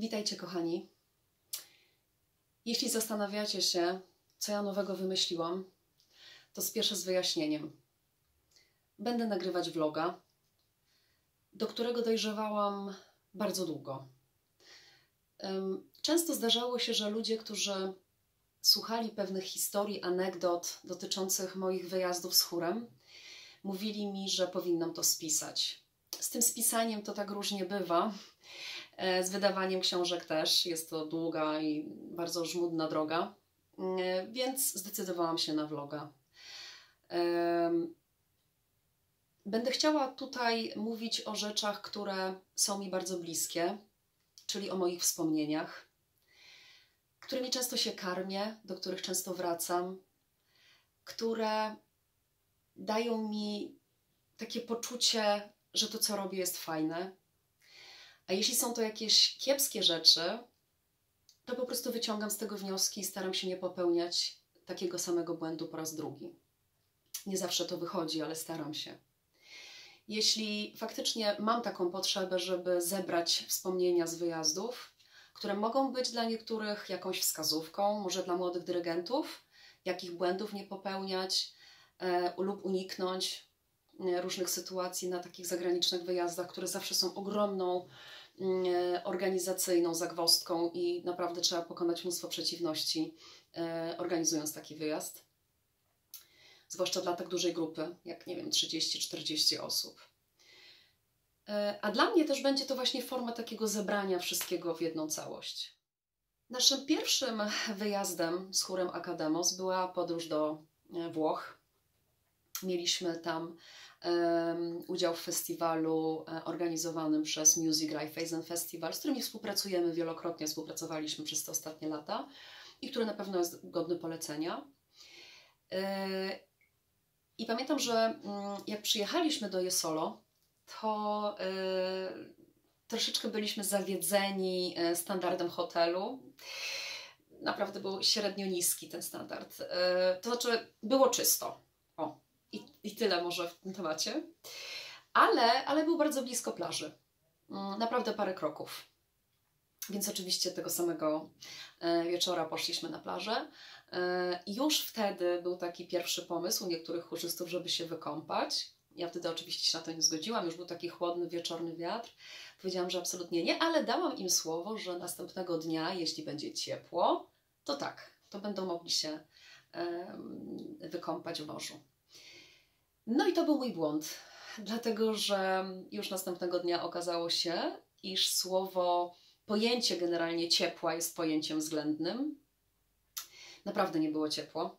Witajcie, kochani. Jeśli zastanawiacie się, co ja nowego wymyśliłam, to spieszę z wyjaśnieniem. Będę nagrywać vloga, do którego dojrzewałam bardzo długo. Często zdarzało się, że ludzie, którzy słuchali pewnych historii, anegdot dotyczących moich wyjazdów z chórem, mówili mi, że powinnam to spisać. Z tym spisaniem to tak różnie bywa. E, z wydawaniem książek też. Jest to długa i bardzo żmudna droga, e, więc zdecydowałam się na vloga. Będę chciała tutaj mówić o rzeczach, które są mi bardzo bliskie, czyli o moich wspomnieniach, którymi często się karmię, do których często wracam, które dają mi takie poczucie, że to, co robię, jest fajne. A jeśli są to jakieś kiepskie rzeczy, to po prostu wyciągam z tego wnioski i staram się nie popełniać takiego samego błędu po raz drugi. Nie zawsze to wychodzi, ale staram się. Jeśli faktycznie mam taką potrzebę, żeby zebrać wspomnienia z wyjazdów, które mogą być dla niektórych jakąś wskazówką, może dla młodych dyrygentów, jakich błędów nie popełniać e, lub uniknąć e, różnych sytuacji na takich zagranicznych wyjazdach, które zawsze są ogromną organizacyjną zagwostką i naprawdę trzeba pokonać mnóstwo przeciwności, e, organizując taki wyjazd zwłaszcza dla tak dużej grupy, jak nie wiem, 30-40 osób. E, a dla mnie też będzie to właśnie forma takiego zebrania wszystkiego w jedną całość. Naszym pierwszym wyjazdem z chórem Akademos była podróż do e, Włoch. Mieliśmy tam um, udział w festiwalu e, organizowanym przez Music Raiffeisen Festival, z którymi współpracujemy wielokrotnie, współpracowaliśmy przez te ostatnie lata i który na pewno jest godny polecenia. I pamiętam, że mm, jak przyjechaliśmy do Jesolo, to y, troszeczkę byliśmy zawiedzeni standardem hotelu. Naprawdę był średnio niski ten standard. To znaczy, było czysto. I, tyle może w tym temacie. Ale, ale był bardzo blisko plaży. Mm, naprawdę parę kroków. Więc oczywiście tego samego wieczora poszliśmy na plażę. E, już wtedy był taki pierwszy pomysł niektórych chórzystów, żeby się wykąpać. Ja wtedy oczywiście się na to nie zgodziłam, już był taki chłodny wieczorny wiatr. Powiedziałam, że absolutnie nie, ale dałam im słowo, że następnego dnia, jeśli będzie ciepło, to tak, to będą mogli się wykąpać w morzu. No i to był mój błąd, dlatego że już następnego dnia okazało się, iż słowo, pojęcie generalnie ciepła jest pojęciem względnym, Naprawdę nie było ciepło.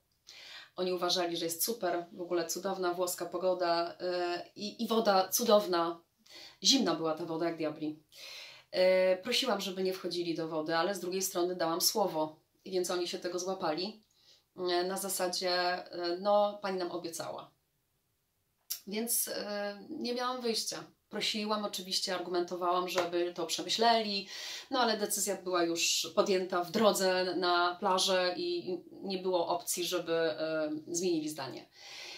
Oni uważali, że jest super, w ogóle cudowna włoska pogoda yy, i, woda cudowna. Zimna była ta woda jak diabli. Yy, prosiłam, żeby nie wchodzili do wody, ale z drugiej strony dałam słowo, więc oni się tego złapali. Yy, na zasadzie, no, pani nam obiecała. Więc nie miałam wyjścia. Prosiłam, oczywiście argumentowałam, żeby to przemyśleli, no ale decyzja była już podjęta w drodze na plażę i nie było opcji, żeby e, zmienili zdanie.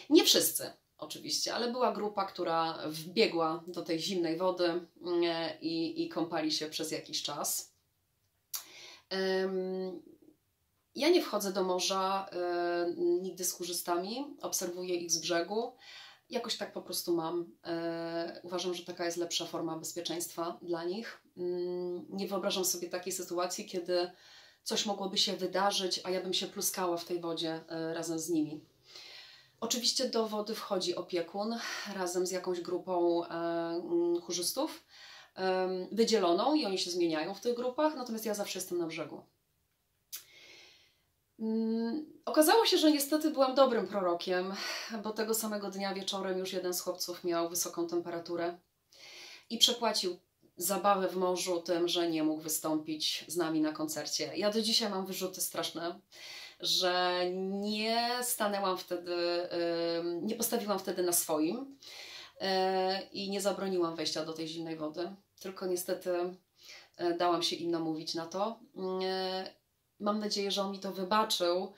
Nie wszyscy, oczywiście, ale była grupa, która wbiegła do tej zimnej wody e, i, i kąpali się przez jakiś czas. Ja nie wchodzę do morza e, nigdy z chórzystami, obserwuję ich z brzegu. Jakoś tak po prostu mam. E, uważam, że taka jest lepsza forma bezpieczeństwa dla nich. Mm, nie wyobrażam sobie takiej sytuacji, kiedy coś mogłoby się wydarzyć, a ja bym się pluskała w tej wodzie e, razem z nimi. Oczywiście do wody wchodzi opiekun razem z jakąś grupą e, chórzystów wydzieloną i oni się zmieniają w tych grupach, natomiast ja zawsze jestem na brzegu. Mm, okazało się, że niestety byłam dobrym prorokiem, bo tego samego dnia wieczorem już jeden z chłopców miał wysoką temperaturę i przepłacił zabawę w morzu tym, że nie mógł wystąpić z nami na koncercie. Ja do dzisiaj mam wyrzuty straszne, że nie stanęłam wtedy, nie postawiłam wtedy na swoim e, i nie zabroniłam wejścia do tej zimnej wody, tylko niestety e, dałam się im namówić na to e, Mam nadzieję, że on mi to wybaczył.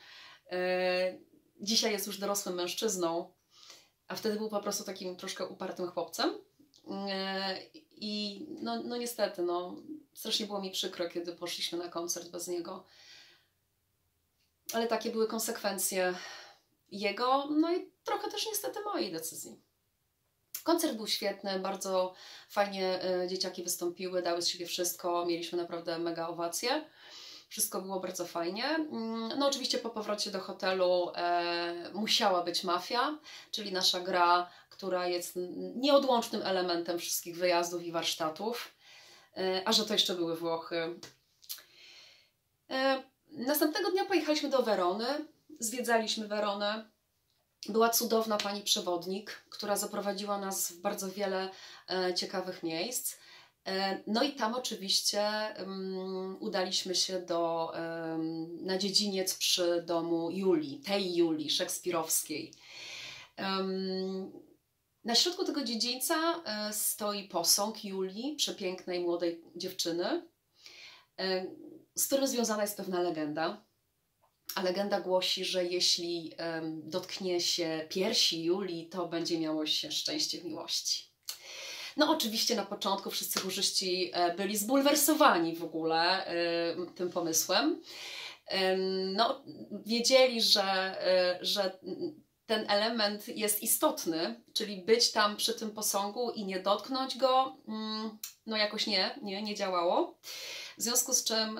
E, dzisiaj jest już dorosłym mężczyzną, a wtedy był po prostu takim troszkę upartym chłopcem. E, I no, no niestety, no, strasznie było mi przykro, kiedy poszliśmy na koncert bez niego. Ale takie były konsekwencje jego, no i trochę też niestety mojej decyzji. Koncert był świetny, bardzo fajnie e, dzieciaki wystąpiły, dały z siebie wszystko, mieliśmy naprawdę mega owacje. Wszystko było bardzo fajnie. Mm, no oczywiście po powrocie do hotelu e, musiała być mafia, czyli nasza gra, która jest nieodłącznym elementem wszystkich wyjazdów i warsztatów. E, a że to jeszcze były Włochy. E, następnego dnia pojechaliśmy do Werony, zwiedzaliśmy Weronę. Była cudowna pani przewodnik, która zaprowadziła nas w bardzo wiele e, ciekawych miejsc. E, no i tam oczywiście um, udaliśmy się do, um, na dziedziniec przy domu Julii, tej Julii szekspirowskiej. Um, na środku tego dziedzińca e, stoi posąg Julii, przepięknej młodej dziewczyny, e, z którym związana jest pewna legenda. A legenda głosi, że jeśli dotknie się piersi Julii, to będzie miało się szczęście w miłości. No oczywiście na początku wszyscy chórzyści e, byli zbulwersowani w ogóle tym pomysłem. No, wiedzieli, że, że ten element jest istotny, czyli być tam przy tym posągu i nie dotknąć go, mm, no jakoś nie, nie, nie działało. W związku z czym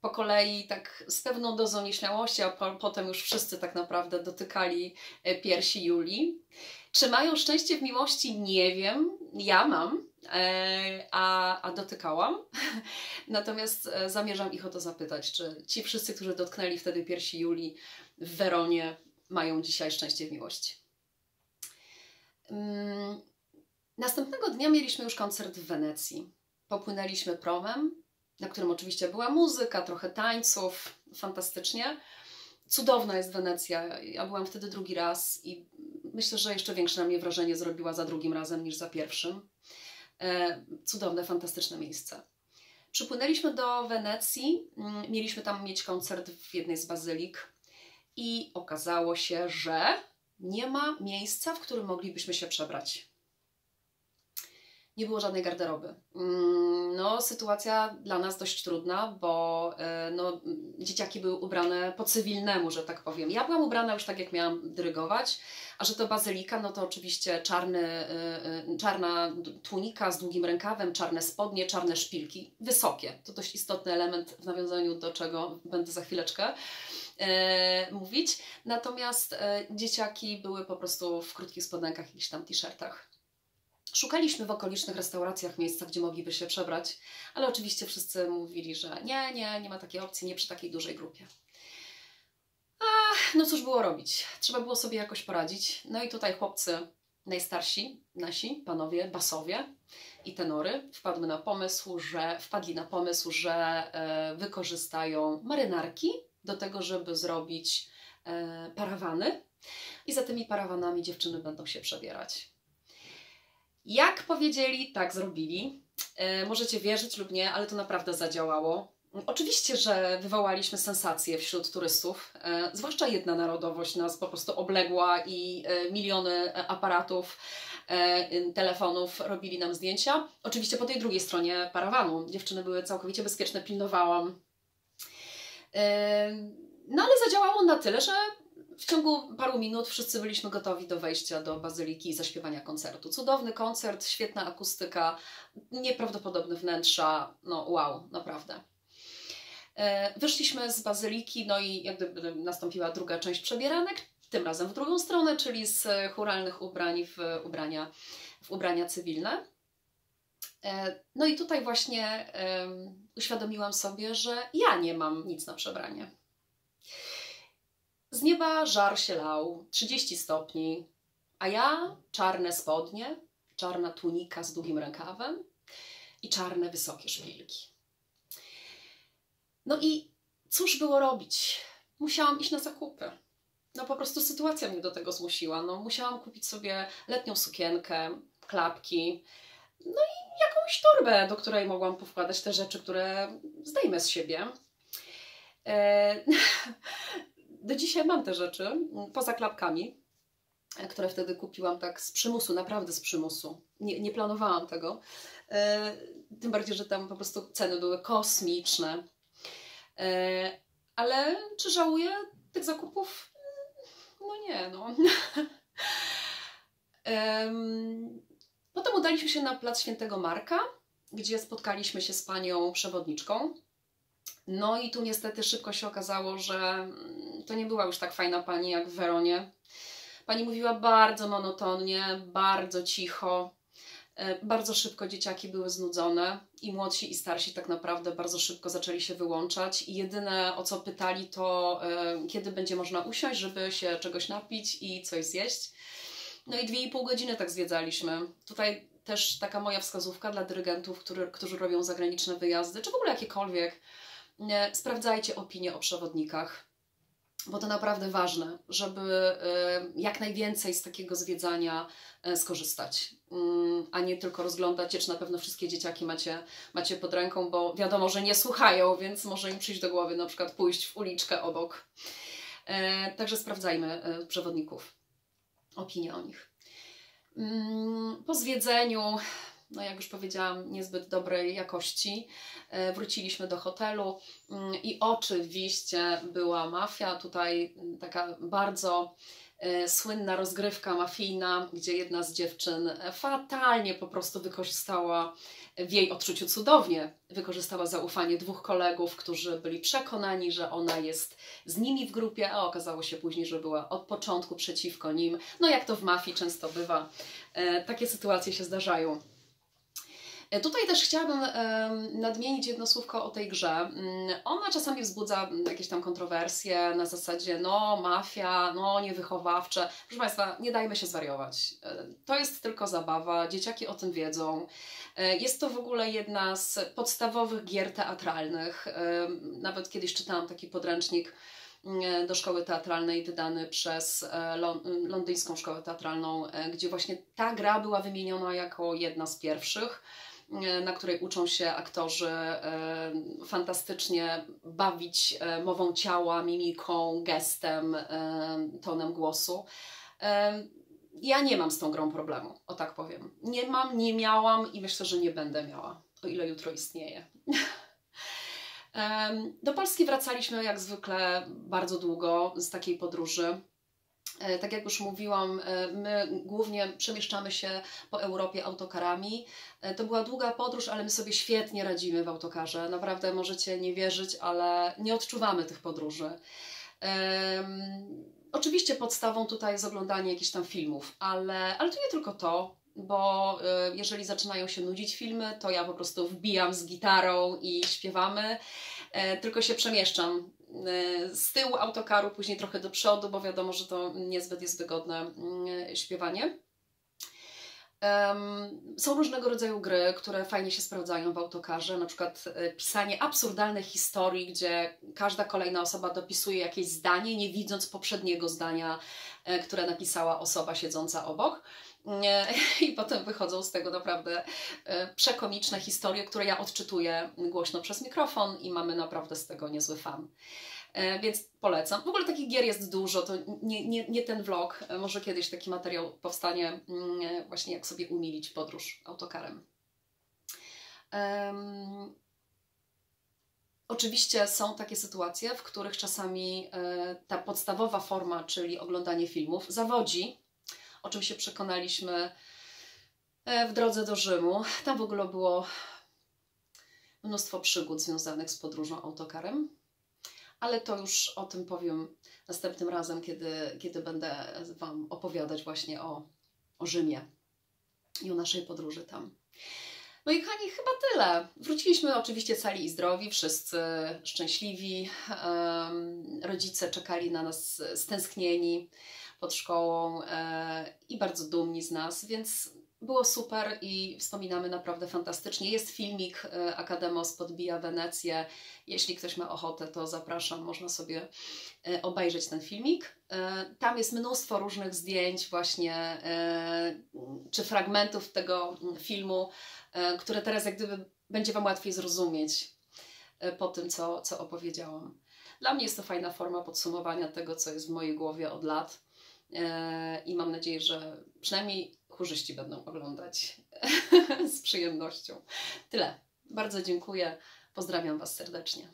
po kolei tak z pewną dozą nieśmiałości, a po, potem już wszyscy tak naprawdę dotykali e, piersi Julii. Czy mają szczęście w miłości? Nie wiem. Ja mam, e, a, a dotykałam. Natomiast e, zamierzam ich o to zapytać, czy ci wszyscy, którzy dotknęli wtedy piersi Julii w Weronie, mają dzisiaj szczęście w miłości. Mm, następnego dnia mieliśmy już koncert w Wenecji. Popłynęliśmy promem, na którym oczywiście była muzyka, trochę tańców, fantastycznie. Cudowna jest Wenecja. Ja byłam wtedy drugi raz i myślę, że jeszcze większe na mnie wrażenie zrobiła za drugim razem niż za pierwszym. E, cudowne, fantastyczne miejsce. Przypłynęliśmy do Wenecji, mm, mieliśmy tam mieć koncert w jednej z bazylik i okazało się, że nie ma miejsca, w którym moglibyśmy się przebrać. Nie było żadnej garderoby. Mm, no, sytuacja dla nas dość trudna, bo e, no, dzieciaki były ubrane po cywilnemu, że tak powiem. Ja byłam ubrana już tak, jak miałam dyrygować, a że to bazylika, no to oczywiście czarny, e, e, czarna tunika z długim rękawem, czarne spodnie, czarne szpilki, wysokie. To dość istotny element w nawiązaniu do czego będę za chwileczkę mówić. Natomiast dzieciaki były po prostu w krótkich spodenkach, jakichś tam t-shirtach. Szukaliśmy w okolicznych restauracjach miejsca, gdzie mogliby się przebrać, ale oczywiście wszyscy mówili, że nie, nie, nie ma takiej opcji, nie przy takiej dużej grupie. Ach, no cóż było robić? Trzeba było sobie jakoś poradzić. No i tutaj chłopcy najstarsi, nasi panowie, basowie i tenory wpadły na pomysł, że wpadli na pomysł, że e, wykorzystają marynarki do tego, żeby zrobić e, parawany. I za tymi parawanami dziewczyny będą się przebierać. Jak powiedzieli, tak zrobili. E, możecie wierzyć lub nie, ale to naprawdę zadziałało. Oczywiście, że wywołaliśmy sensację wśród turystów, e, zwłaszcza jedna narodowość nas po prostu obległa i e, miliony aparatów, telefonów robili nam zdjęcia. Oczywiście po tej drugiej stronie parawanu dziewczyny były całkowicie bezpieczne, pilnowałam. No ale zadziałało na tyle, że w ciągu paru minut wszyscy byliśmy gotowi do wejścia do bazyliki i zaśpiewania koncertu. Cudowny koncert, świetna akustyka, nieprawdopodobne wnętrza, no wow, naprawdę. E, wyszliśmy z bazyliki, no i jak gdyby nastąpiła druga część przebieranek, tym razem w drugą stronę, czyli z churalnych ubrań w ubrania, w ubrania cywilne. E, no i tutaj właśnie um, uświadomiłam sobie, że ja nie mam nic na przebranie. Z nieba żar się lał, 30 stopni, a ja czarne spodnie, czarna tunika z długim rękawem i czarne wysokie szpilki. No i cóż było robić? Musiałam iść na zakupy. No po prostu sytuacja mnie do tego zmusiła. No, musiałam kupić sobie letnią sukienkę, klapki, no i jakąś torbę, do której mogłam powkładać te rzeczy, które zdejmę z siebie. E, do dzisiaj mam te rzeczy, poza klapkami, które wtedy kupiłam tak z przymusu, naprawdę z przymusu. Nie, nie planowałam tego. Tym bardziej, że tam po prostu ceny były kosmiczne. Ale czy żałuję tych zakupów? No nie, no. Potem udaliśmy się na plac Świętego Marka, gdzie spotkaliśmy się z panią przewodniczką. No i tu niestety szybko się okazało, że mm, to nie była już tak fajna pani jak w Weronie. Pani mówiła bardzo monotonnie, bardzo cicho. E, bardzo szybko dzieciaki były znudzone i młodsi i starsi tak naprawdę bardzo szybko zaczęli się wyłączać i jedyne o co pytali to e, kiedy będzie można usiąść, żeby się czegoś napić i coś zjeść. No i dwie i pół godziny tak zwiedzaliśmy. Tutaj też taka moja wskazówka dla dyrygentów, który, którzy robią zagraniczne wyjazdy, czy w ogóle jakiekolwiek. Sprawdzajcie opinie o przewodnikach, bo to naprawdę ważne, żeby y, jak najwięcej z takiego zwiedzania y, skorzystać, mm, a nie tylko rozglądać się, czy na pewno wszystkie dzieciaki macie, macie pod ręką, bo wiadomo, że nie słuchają, więc może im przyjść do głowy na przykład pójść w uliczkę obok. E, także sprawdzajmy przewodników, opinie o nich. Mm, po zwiedzeniu, no jak już powiedziałam, niezbyt dobrej jakości, e, wróciliśmy do hotelu mm, i oczywiście była mafia. Tutaj mm, taka bardzo e, słynna rozgrywka mafijna, gdzie jedna z dziewczyn fatalnie po prostu wykorzystała w jej odczuciu cudownie wykorzystała zaufanie dwóch kolegów, którzy byli przekonani, że ona jest z nimi w grupie, a okazało się później, że była od początku przeciwko nim. No jak to w mafii często bywa, e, takie sytuacje się zdarzają. E, tutaj też chciałabym nadmienić jedno słówko o tej grze. Mm, ona czasami wzbudza jakieś tam kontrowersje na zasadzie no mafia, no niewychowawcze. Proszę Państwa, nie dajmy się zwariować. E, to jest tylko zabawa, dzieciaki o tym wiedzą. E, jest to w ogóle jedna z podstawowych gier teatralnych. Nawet kiedyś czytałam taki podręcznik do szkoły teatralnej wydany przez londyńską szkołę teatralną, gdzie właśnie ta gra była wymieniona jako jedna z pierwszych. E, na której uczą się aktorzy e, fantastycznie bawić e, mową ciała, mimiką, gestem, tonem głosu. Ja nie mam z tą grą problemu, o tak powiem. Nie mam, nie miałam i myślę, że nie będę miała, o ile jutro istnieje. Do Polski wracaliśmy jak zwykle bardzo długo z takiej podróży. E, tak jak już mówiłam, e, my głównie przemieszczamy się po Europie autokarami. E, to była długa podróż, ale my sobie świetnie radzimy w autokarze. Naprawdę możecie nie wierzyć, ale nie odczuwamy tych podróży. Um, oczywiście podstawą tutaj jest oglądanie jakichś tam filmów, ale, ale to nie tylko to, bo jeżeli zaczynają się nudzić filmy, to ja po prostu wbijam z gitarą i śpiewamy, tylko się przemieszczam z tyłu autokaru, później trochę do przodu, bo wiadomo, że to niezbyt jest wygodne mm, śpiewanie. Są różnego rodzaju gry, które fajnie się sprawdzają w autokarze, na przykład e, pisanie absurdalnych historii, gdzie każda kolejna osoba dopisuje jakieś zdanie, nie widząc poprzedniego zdania, e, które napisała osoba siedząca obok. I potem wychodzą z tego naprawdę przekomiczne historie, które ja odczytuję głośno przez mikrofon i mamy naprawdę z tego niezły fan. E, więc polecam. W ogóle takich gier jest dużo, to nie, nie, nie ten vlog, e, może kiedyś taki materiał powstanie, mm, e, właśnie jak sobie umilić podróż autokarem. Um, oczywiście są takie sytuacje, w których czasami ta podstawowa forma, czyli oglądanie filmów, zawodzi, o czym się przekonaliśmy w drodze do Rzymu. Tam w ogóle było mnóstwo przygód związanych z podróżą autokarem ale to już o tym powiem następnym razem, kiedy, kiedy będę Wam opowiadać właśnie o, o Rzymie i o naszej podróży tam. No i kochani, chyba tyle. Wróciliśmy oczywiście cali i zdrowi, wszyscy szczęśliwi. Rodzice czekali na nas stęsknieni pod szkołą e, i bardzo dumni z nas, więc było super i wspominamy naprawdę fantastycznie. Jest filmik e, Akademos podbija Wenecję. Jeśli ktoś ma ochotę, to zapraszam, można sobie e, obejrzeć ten filmik. Tam jest mnóstwo różnych zdjęć, właśnie czy fragmentów tego filmu, które teraz jak gdyby będzie Wam łatwiej zrozumieć po tym, co, co opowiedziałam. Dla mnie jest to fajna forma podsumowania tego, co jest w mojej głowie od lat. I mam nadzieję, że przynajmniej kurzyści będą oglądać z przyjemnością. Tyle. Bardzo dziękuję. Pozdrawiam Was serdecznie.